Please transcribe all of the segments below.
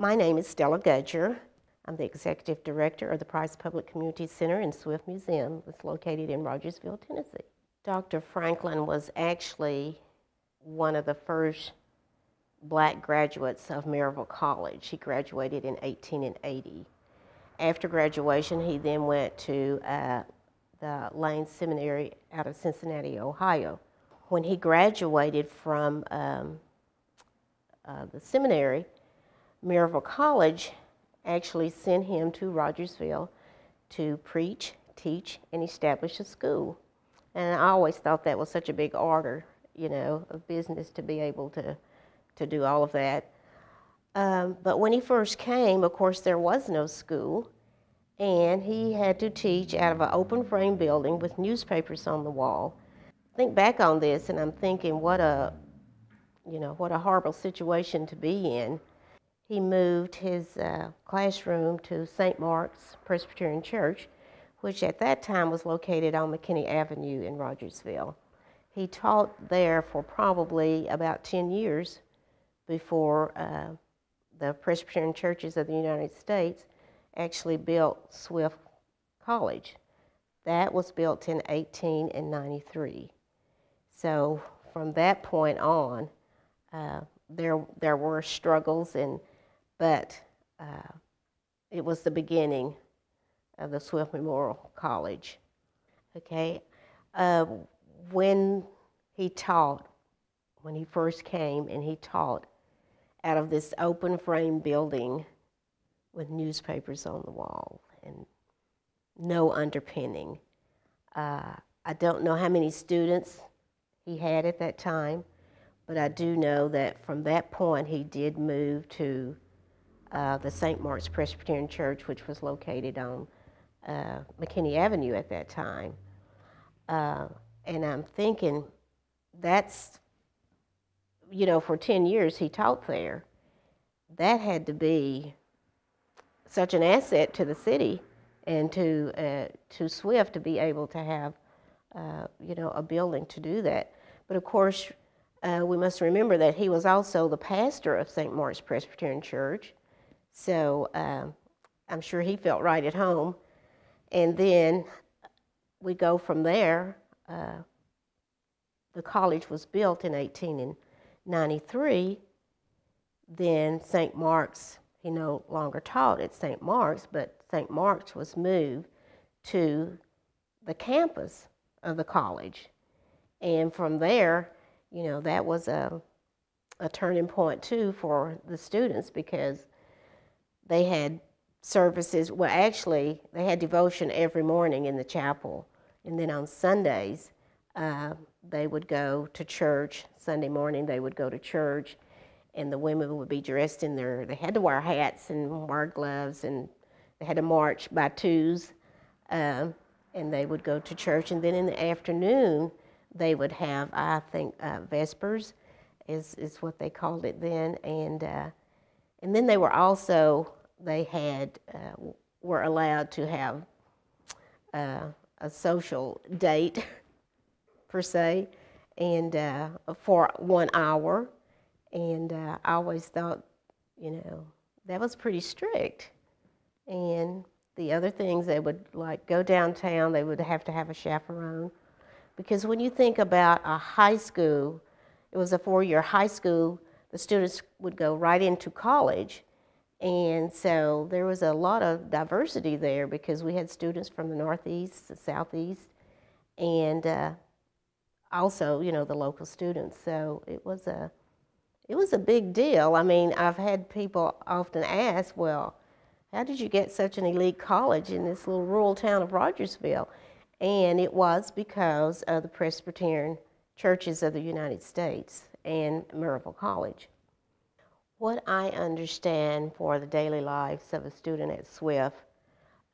My name is Stella Gudger. I'm the Executive Director of the Price Public Community Center and Swift Museum that's located in Rogersville, Tennessee. Dr. Franklin was actually one of the first black graduates of Maryville College. He graduated in 1880. After graduation, he then went to uh, the Lane Seminary out of Cincinnati, Ohio. When he graduated from um, uh, the seminary, Maryville College actually sent him to Rogersville to preach, teach, and establish a school. And I always thought that was such a big order, you know, of business to be able to, to do all of that. Um, but when he first came, of course, there was no school, and he had to teach out of an open frame building with newspapers on the wall. Think back on this, and I'm thinking, what a, you know, what a horrible situation to be in. He moved his uh, classroom to St. Mark's Presbyterian Church, which at that time was located on McKinney Avenue in Rogersville. He taught there for probably about 10 years before uh, the Presbyterian churches of the United States actually built Swift College. That was built in 1893. So from that point on, uh, there there were struggles and but uh, it was the beginning of the Swift Memorial College. Okay, uh, when he taught, when he first came and he taught out of this open frame building with newspapers on the wall and no underpinning. Uh, I don't know how many students he had at that time, but I do know that from that point he did move to uh, the St. Mark's Presbyterian Church, which was located on uh, McKinney Avenue at that time. Uh, and I'm thinking that's, you know, for 10 years he taught there. That had to be such an asset to the city and to, uh, to Swift to be able to have, uh, you know, a building to do that. But of course, uh, we must remember that he was also the pastor of St. Mark's Presbyterian Church. So um, I'm sure he felt right at home. And then we go from there. Uh, the college was built in 1893. Then St. Mark's he no longer taught at St. Mark's, but St. Mark's was moved to the campus of the college. And from there, you know, that was a, a turning point too for the students because they had services. Well, actually, they had devotion every morning in the chapel. And then on Sundays, uh, they would go to church. Sunday morning, they would go to church and the women would be dressed in their, they had to wear hats and wear gloves, and they had to march by twos, um, and they would go to church. And then in the afternoon, they would have, I think, uh, Vespers, is, is what they called it then. And, uh, and then they were also, they had, uh, were allowed to have uh, a social date, per se, and uh, for one hour and uh, I always thought, you know, that was pretty strict. And the other things, they would like go downtown, they would have to have a chaperone. Because when you think about a high school, it was a four year high school, the students would go right into college. And so there was a lot of diversity there because we had students from the Northeast, the Southeast, and uh, also, you know, the local students. So it was a it was a big deal. I mean, I've had people often ask, well, how did you get such an elite college in this little rural town of Rogersville? And it was because of the Presbyterian churches of the United States and Maryville College. What I understand for the daily lives of a student at Swift,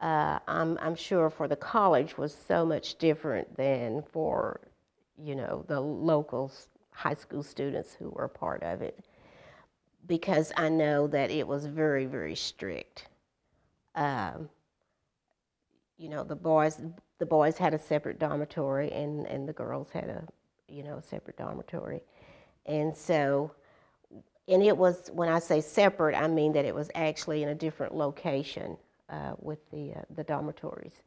uh, I'm, I'm sure for the college was so much different than for, you know, the local high school students who were a part of it because I know that it was very, very strict. Um, you know, the boys the boys had a separate dormitory and, and the girls had a you know a separate dormitory. And so and it was, when I say separate, I mean that it was actually in a different location uh, with the, uh, the dormitories.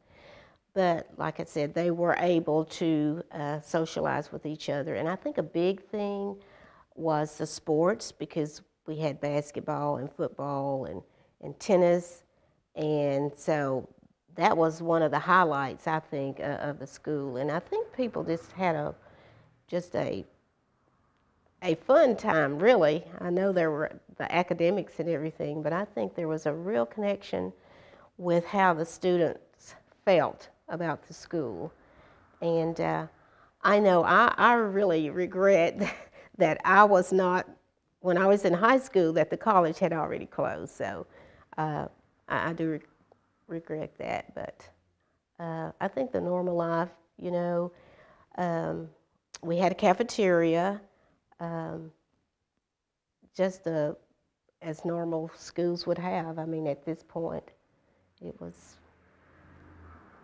But like I said, they were able to uh, socialize with each other. And I think a big thing was the sports because we had basketball and football and, and tennis. And so that was one of the highlights, I think, uh, of the school. And I think people just had a just a a fun time, really. I know there were the academics and everything, but I think there was a real connection with how the students felt about the school. And uh, I know I, I really regret that I was not, when I was in high school, that the college had already closed. So uh, I, I, do re regret that. But uh, I think the normal life, you know, um, we had a cafeteria um, just a, as normal schools would have. I mean, at this point, it was,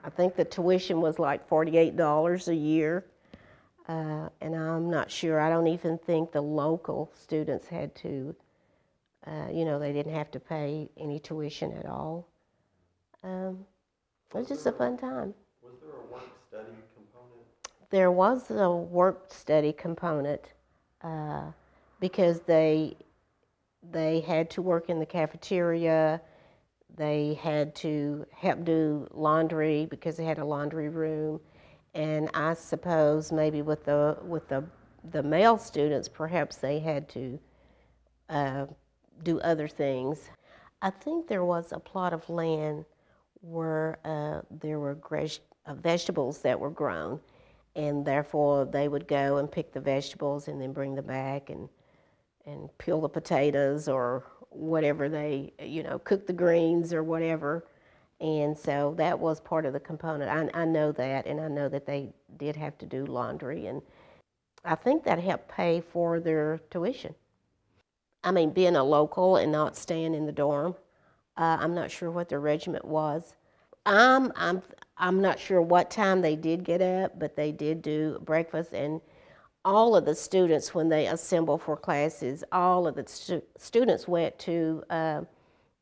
I think the tuition was like $48 a year. Uh, and I'm not sure, I don't even think the local students had to, uh, you know, they didn't have to pay any tuition at all. Um, it was just a fun time. Was there a work study component? There was a work study component uh, because they they had to work in the cafeteria. They had to help do laundry because they had a laundry room, and I suppose maybe with the with the the male students, perhaps they had to uh, do other things. I think there was a plot of land where uh, there were uh, vegetables that were grown, and therefore they would go and pick the vegetables and then bring them back and and peel the potatoes or whatever they you know cook the greens or whatever. And so that was part of the component. I, I know that and i know that they did have to do laundry and i think that helped pay for their tuition. I mean being a local and not staying in the dorm uh, i'm not sure what their regiment was. I'm, I'm, I'm not sure what time they did get up, but they did do breakfast. And all of the students, when they assemble for classes, all of the stu students went to uh,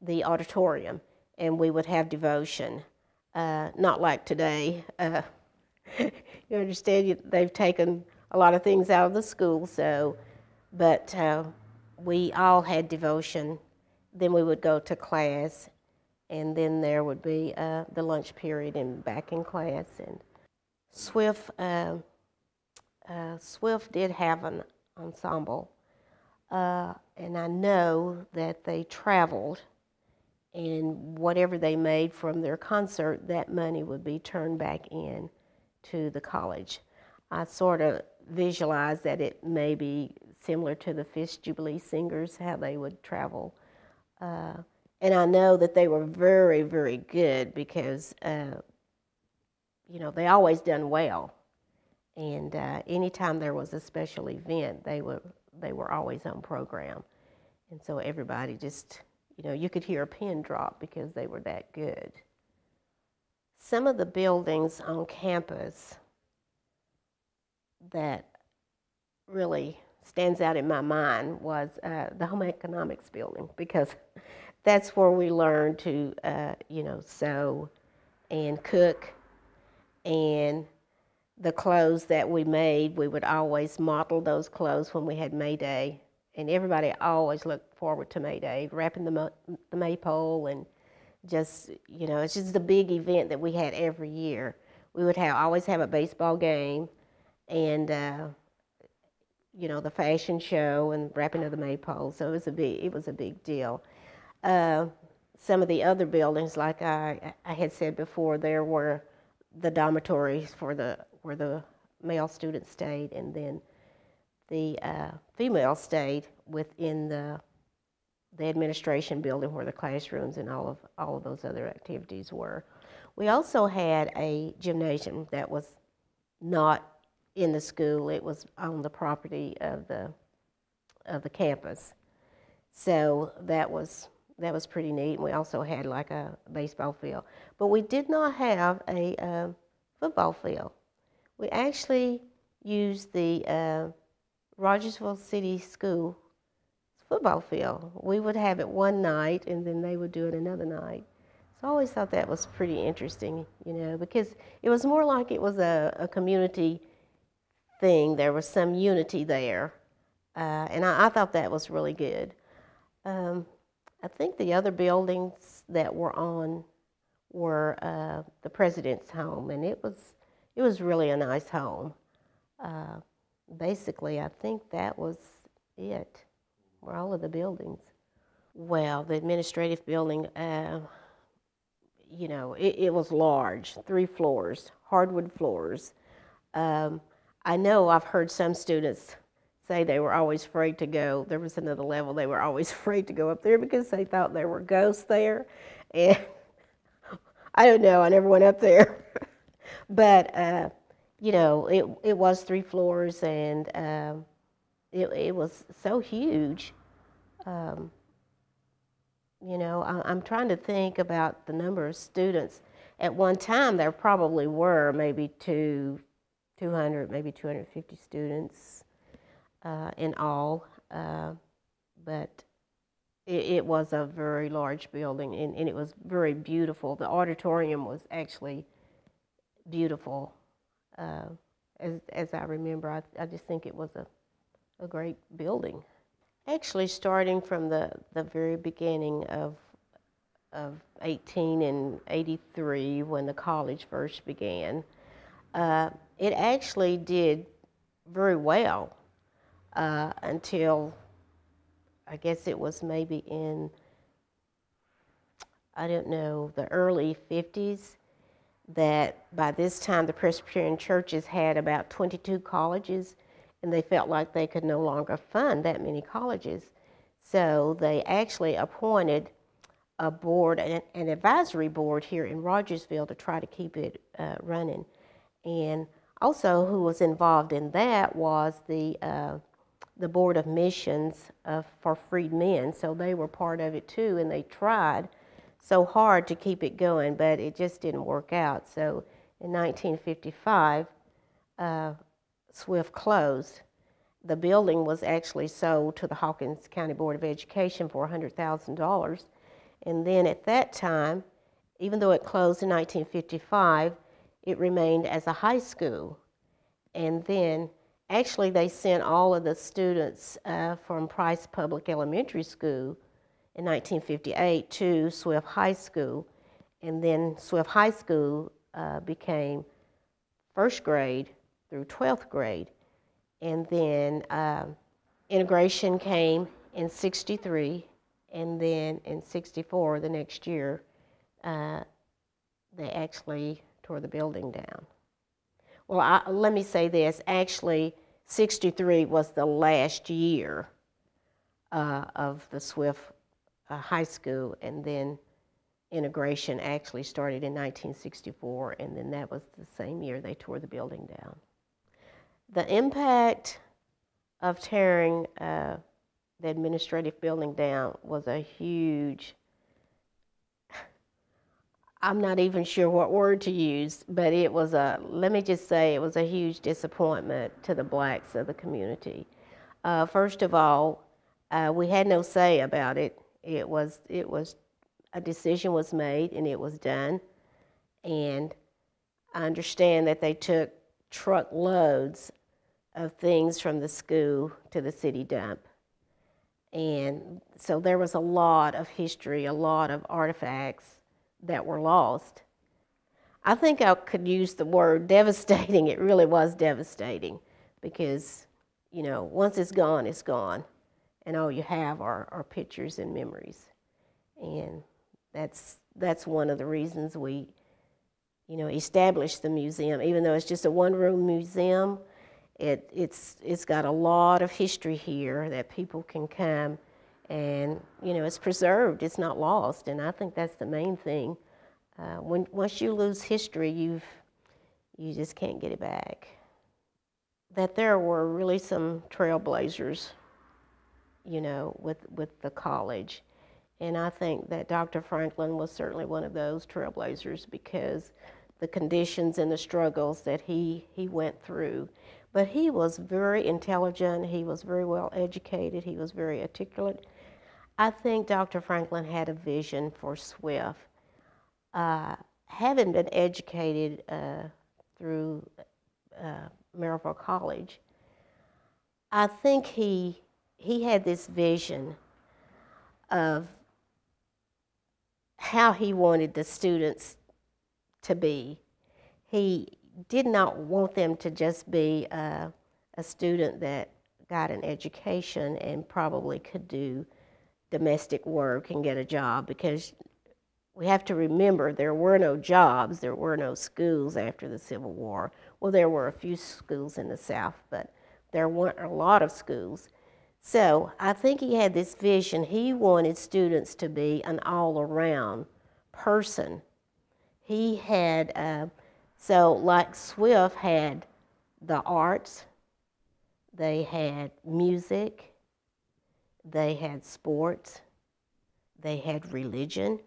the auditorium and we would have devotion. Uh, not like today. Uh, you understand, they've taken a lot of things out of the school, so, but uh, we all had devotion. Then we would go to class and then there would be uh, the lunch period and back in class. And Swift, uh, uh, Swift did have an ensemble, uh, and I know that they traveled, and whatever they made from their concert, that money would be turned back in to the college. I sort of visualize that it may be similar to the Fisk Jubilee Singers, how they would travel. And I know that they were very, very good because, uh, you know, they always done well. And uh, anytime there was a special event, they were they were always on program. And so everybody just, you know, you could hear a pin drop because they were that good. Some of the buildings on campus that really stands out in my mind was uh, the home economics building because that's where we learned to, uh, you know, sew and cook. And the clothes that we made, we would always model those clothes when we had May Day. And everybody always looked forward to May Day, wrapping the, the maypole and just, you know, it's just a big event that we had every year. We would have always have a baseball game and, uh, you know, the fashion show and wrapping of the maypole. So it was a big, it was a big deal. Uh, some of the other buildings, like I, I had said before, there were the dormitories for the where the male students stayed, and then the uh, female stayed within the the administration building where the classrooms and all of all of those other activities were. We also had a gymnasium that was not in the school; it was on the property of the of the campus. So that was that was pretty neat. And We also had like a baseball field, but we did not have a uh, football field. We actually used the uh, Rogersville City School football field. We would have it one night and then they would do it another night. So I always thought that was pretty interesting, you know, because it was more like it was a, a community thing. There was some unity there. Uh, and I, I, thought that was really good. Um, I think the other buildings that were on were uh, the president's home, and it was it was really a nice home. Uh, basically, I think that was it. Were all of the buildings. Well, the administrative building, uh, you know, it, it, was large, three floors, hardwood floors. Um, I know I've heard some students say they were always afraid to go. There was another level they were always afraid to go up there because they thought there were ghosts there. And I don't know, I never went up there. but, uh, you know, it, it was three floors and um, it, it was so huge. Um, you know, I, I'm trying to think about the number of students. At one time, there probably were maybe two, 200, maybe 250 students uh, in all, uh, but it, it, was a very large building and, and, it was very beautiful. The auditorium was actually beautiful. Uh, as, as I remember, I, I just think it was a, a great building. Actually, starting from the, the very beginning of, of 18 and 83, when the college first began, uh, it actually did very well uh, until I guess it was maybe in, I don't know, the early 50s, that by this time the Presbyterian churches had about 22 colleges and they felt like they could no longer fund that many colleges. So they actually appointed a board, an, an advisory board here in Rogersville to try to keep it uh, running. And also, who was involved in that was the uh, the Board of Missions uh, for Freed Men, so they were part of it too, and they tried so hard to keep it going, but it just didn't work out. So in 1955, uh, Swift closed. The building was actually sold to the Hawkins County Board of Education for $100,000. And then at that time, even though it closed in 1955, it remained as a high school. And then actually they sent all of the students uh, from Price Public Elementary School in 1958 to Swift High School. And then Swift High School uh, became first grade through 12th grade. And then uh, integration came in 63, and then in 64, the next year, uh, they actually tore the building down. Well, I, let me say this. Actually, 63 was the last year uh, of the Swift uh, High School, and then integration actually started in 1964, and then that was the same year they tore the building down. The impact of tearing uh, the administrative building down was a huge I'm not even sure what word to use, but it was a, let me just say, it was a huge disappointment to the blacks of the community. Uh, first of all, uh, we had no say about it. It was, it was, a decision was made and it was done. And I understand that they took truckloads of things from the school to the city dump. And so there was a lot of history, a lot of artifacts that were lost. I think I could use the word devastating. It really was devastating because, you know, once it's gone, it's gone. And all you have are, are pictures and memories. And that's, that's one of the reasons we, you know, established the museum. Even though it's just a one room museum, it, it's, it's got a lot of history here that people can come and you know it's preserved it's not lost. And i think that's the main thing. Uh, when once you lose history you've you just can't get it back. That there were really some trailblazers you know with with the college. And i think that dr franklin was certainly one of those trailblazers because the conditions and the struggles that he he went through. But he was very intelligent, he was very well educated, he was very articulate. I think Dr. Franklin had a vision for Swift. Uh, having been educated uh, through uh, Maryville College, I think he, he had this vision of how he wanted the students to be. He did not want them to just be a, a student that got an education and probably could do domestic work and get a job because we have to remember there were no jobs, there were no schools after the Civil War. Well, there were a few schools in the South, but there weren't a lot of schools. So I think he had this vision. He wanted students to be an all around person. He had, uh, so like Swift had the arts, they had music, they had sports, they had religion.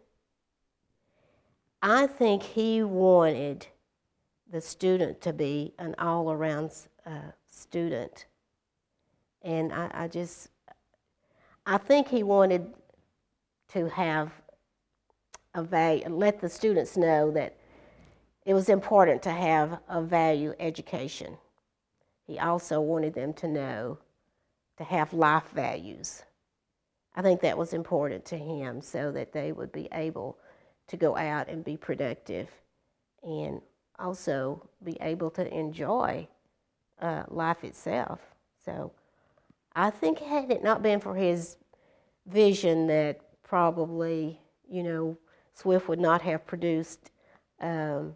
I think he wanted the student to be an all around uh, student. And I, I just, I think he wanted to have a value, let the students know that it was important to have a value education. He also wanted them to know to have life values. I think that was important to him so that they would be able to go out and be productive and also be able to enjoy uh, life itself. So I think had it not been for his vision that probably, you know, Swift would not have produced um,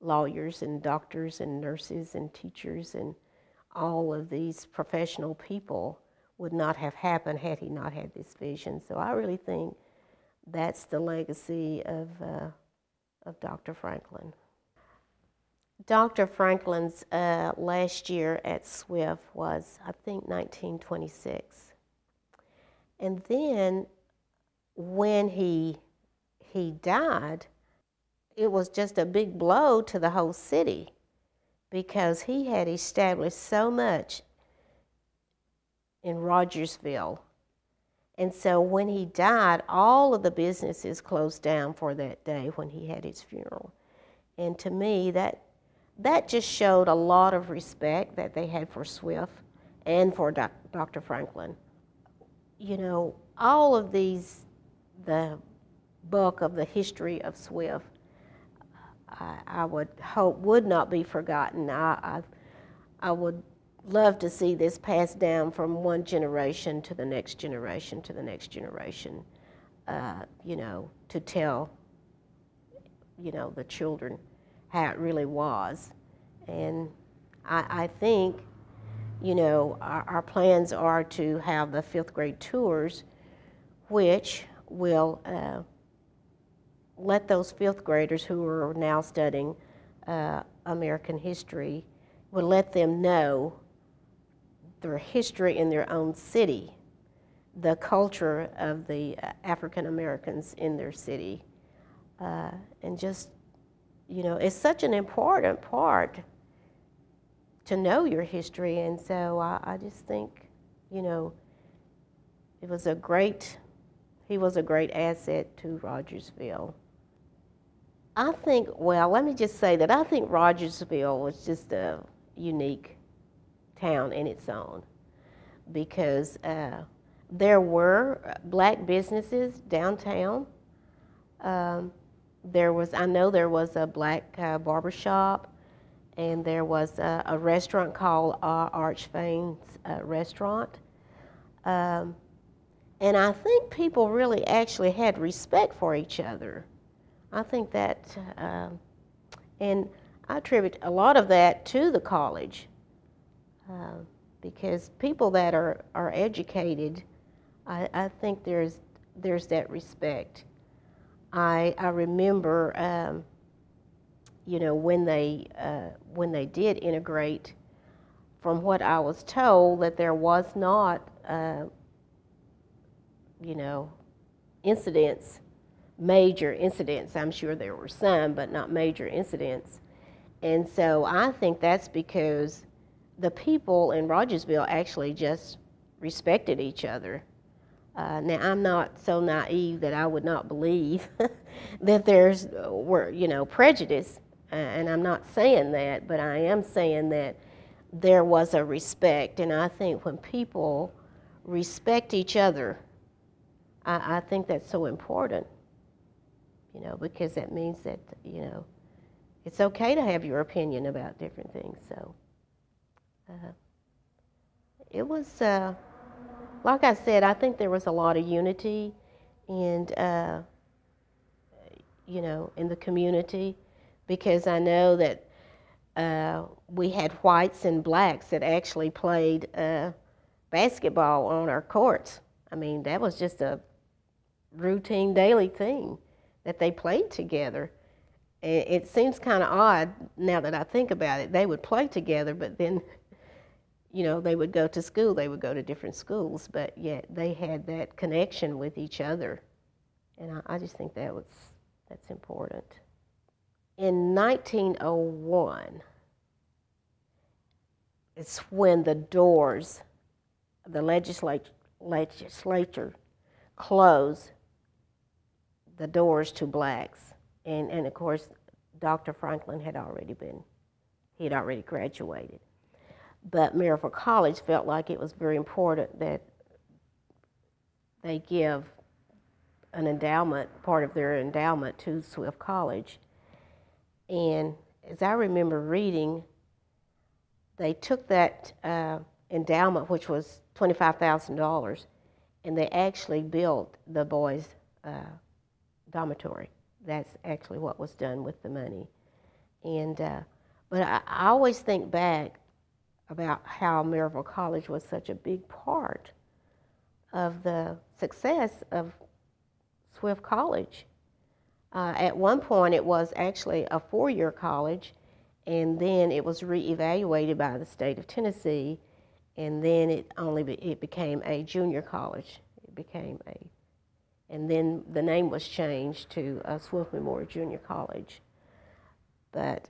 lawyers and doctors and nurses and teachers and all of these professional people would not have happened had he not had this vision. So I really think that's the legacy of, uh, of Dr. Franklin. Dr. Franklin's uh, last year at Swift was, I think, 1926. And then when he, he died, it was just a big blow to the whole city because he had established so much in Rogersville. And so when he died, all of the businesses closed down for that day when he had his funeral. And to me, that that just showed a lot of respect that they had for Swift and for doc, Dr. Franklin. You know, all of these, the book of the history of Swift, I, I would hope would not be forgotten. I, I, I would love to see this passed down from one generation to the next generation to the next generation, uh, you know, to tell, you know, the children how it really was. And I, I think, you know, our, our, plans are to have the fifth grade tours, which will uh, let those fifth graders who are now studying uh, American history, will let them know their history in their own city, the culture of the African Americans in their city, uh, and just you know, it's such an important part to know your history. And so I, I just think, you know, it was a great, he was a great asset to Rogersville. I think, well, let me just say that I think Rogersville was just a unique town in its own because uh, there were black businesses downtown. Um, there was, I know there was a black uh, barber shop, and there was a, a restaurant called uh, uh, Restaurant. Um, and I think people really actually had respect for each other. I think that, uh, and I attribute a lot of that to the college uh, because people that are, are educated, I, I think there's, there's that respect. I, I remember, um, you know, when they, uh, when they did integrate, from what I was told, that there was not, uh, you know, incidents, major incidents. I'm sure there were some, but not major incidents. And so I think that's because the people in Rogersville actually just respected each other. Uh, now, I'm not so naive that I would not believe that there's, uh, were, you know, prejudice, and I'm not saying that, but I am saying that there was a respect, and I think when people respect each other, I, I think that's so important, you know, because that means that, you know, it's okay to have your opinion about different things, so. Uh, it was, uh, like I said, I think there was a lot of unity and, uh, you know, in the community because I know that uh, we had whites and blacks that actually played uh, basketball on our courts. I mean, that was just a routine daily thing that they played together. It, it seems kind of odd now that I think about it. They would play together, but then you know, they would go to school, they would go to different schools, but yet they had that connection with each other. And I, I just think that was, that's important. In 1901, it's when the doors, the legislature, legislature closed the doors to blacks. And, and of course, Dr. Franklin had already been, he had already graduated. But Maryville College felt like it was very important that they give an endowment, part of their endowment to Swift College. And as I remember reading, they took that uh, endowment, which was $25,000, and they actually built the boys' uh, dormitory. That's actually what was done with the money. And, uh, but I, I always think back about how Maryville College was such a big part of the success of Swift College. Uh, at one point, it was actually a four year college, and then it was reevaluated by the state of Tennessee, and then it only be, it became a junior college. It became a, and then the name was changed to uh, Swift Memorial Junior College. But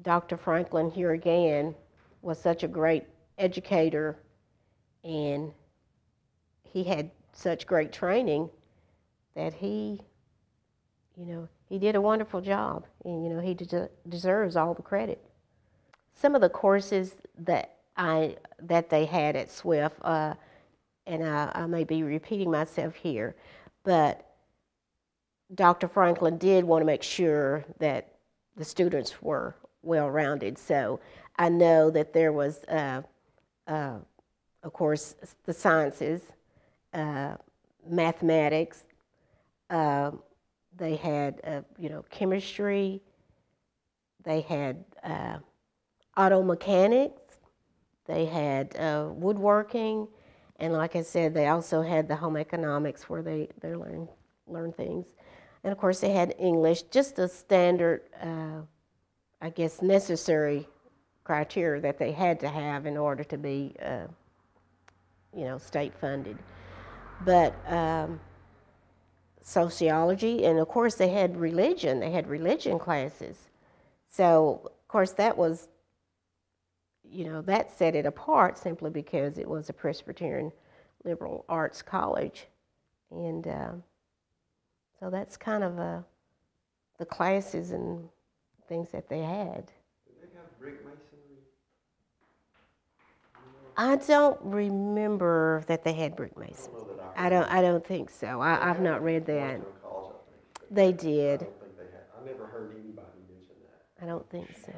Dr. Franklin here again was such a great educator and he had such great training that he, you know, he did a wonderful job and, you know, he de- deserves all the credit. Some of the courses that I, that they had at Swift, uh, and I, I may be repeating myself here, but Dr. Franklin did want to make sure that the students were well rounded. So I know that there was, uh, uh, of course, the sciences, uh, mathematics. Uh, they had, uh, you know, chemistry. They had uh, auto mechanics. They had woodworking, and like I said, they also had the home economics where they they learn learn things, and of course they had English, just a standard, I guess, necessary criteria that they had to have in order to be, uh, you know, state funded. But um, sociology, and of course they had religion. They had religion classes. So of course that was, you know, that set it apart simply because it was a Presbyterian liberal arts college, and uh, so that's kind of uh, the classes and things that they had. Did they have brick masonry? I don't remember that they had brick I mason. don't I. I don't. I don't think so. I, I've not read that. College, think. They I did. don't think they had, I never heard anybody mention that. I don't think so.